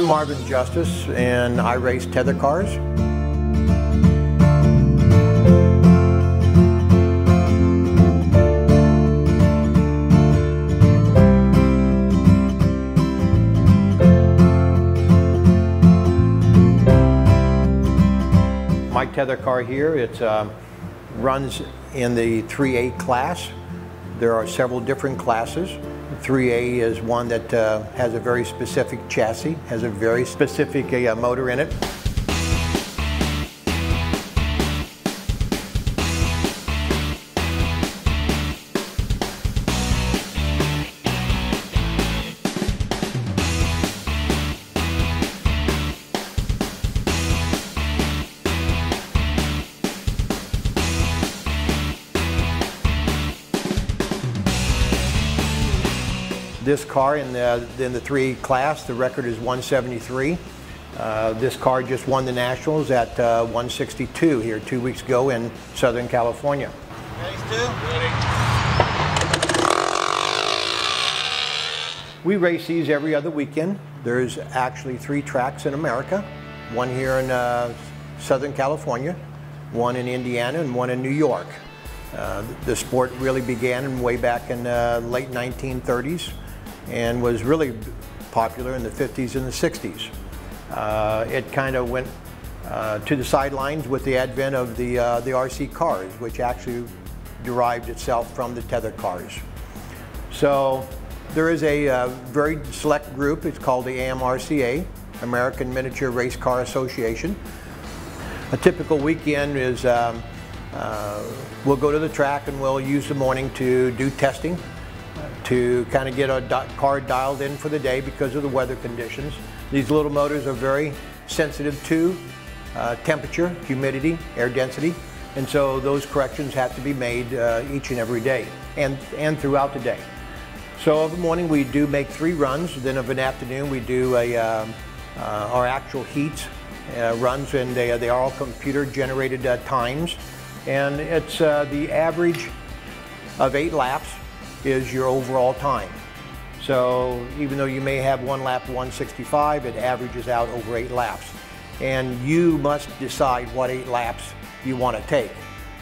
I'm Marvin Justus and I race tether cars. My tether car here, it uh, runs in the 3A class. There are several different classes. 3A is one that uh, has a very specific chassis, has a very specific uh, motor in it. This car in the, in the 3 class, the record is 173. Uh, this car just won the Nationals at uh, 162 here two weeks ago in Southern California. Ready, Stu? We race these every other weekend. There's actually three tracks in America, one here in uh, Southern California, one in Indiana, and one in New York. Uh, the sport really began way back in the uh, late 1930s and was really popular in the 50s and the 60s. Uh, it kind of went uh, to the sidelines with the advent of the, uh, the RC cars, which actually derived itself from the tether cars. So there is a uh, very select group, it's called the AMRCA, American Miniature Race Car Association. A typical weekend is um, uh, we'll go to the track and we'll use the morning to do testing to kind of get a car dialed in for the day because of the weather conditions. These little motors are very sensitive to uh, temperature, humidity, air density, and so those corrections have to be made uh, each and every day and, and throughout the day. So of the morning we do make three runs, then of an afternoon we do a, um, uh, our actual heats uh, runs and they, they are all computer generated uh, times and it's uh, the average of eight laps is your overall time. So even though you may have one lap 165, it averages out over eight laps. And you must decide what eight laps you want to take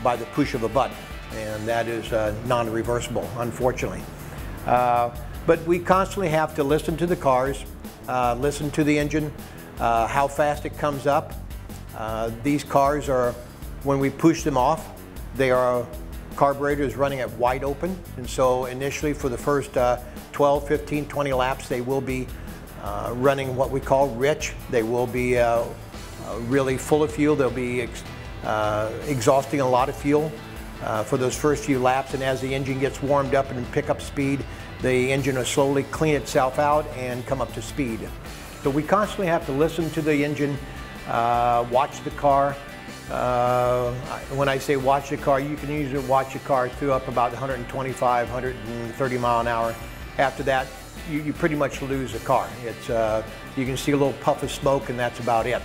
by the push of a button. And that is uh, non-reversible, unfortunately. Uh, but we constantly have to listen to the cars, uh, listen to the engine, uh, how fast it comes up. Uh, these cars are, when we push them off, they are carburetor is running at wide open. And so initially for the first uh, 12, 15, 20 laps, they will be uh, running what we call rich. They will be uh, uh really full of fuel. They'll be ex uh, exhausting a lot of fuel uh, for those first few laps. And as the engine gets warmed up and pick up speed, the engine will slowly clean itself out and come up to speed. So we constantly have to listen to the engine, watch the car, uh, when I say watch the car, you can usually watch a car through up about 125, 130 mile an hour. After that, you, you pretty much lose the car. It's, uh, you can see a little puff of smoke and that's about it.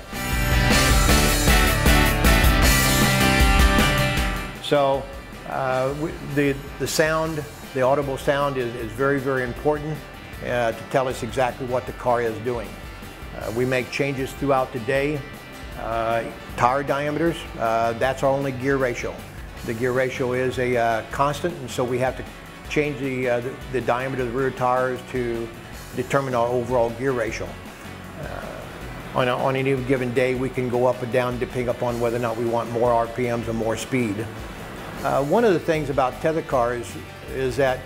So uh, the, the sound, the audible sound is, is very, very important uh, to tell us exactly what the car is doing. Uh, we make changes throughout the day tire diameters, uh, that's our only gear ratio. The gear ratio is a uh, constant, and so we have to change the, uh, the, the, diameter of the rear tires to determine our overall gear ratio. Uh, on, a, on any given day, we can go up and down depending upon whether or not we want more RPMs or more speed. Uh, one of the things about tether cars is that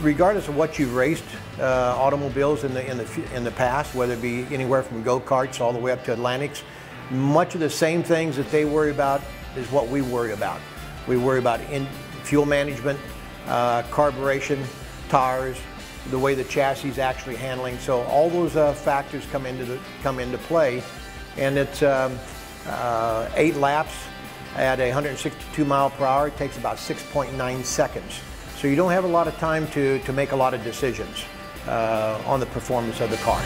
regardless of what you've raced uh, automobiles in the, in, the, in the past, whether it be anywhere from go-karts all the way up to Atlantics, much of the same things that they worry about is what we worry about. We worry about in, fuel management, uh, carburation, tires, the way the chassis is actually handling. So all those uh, factors come into, the, come into play. And it's um, uh, eight laps at 162 mile per hour. It takes about 6.9 seconds. So you don't have a lot of time to, to make a lot of decisions uh, on the performance of the car.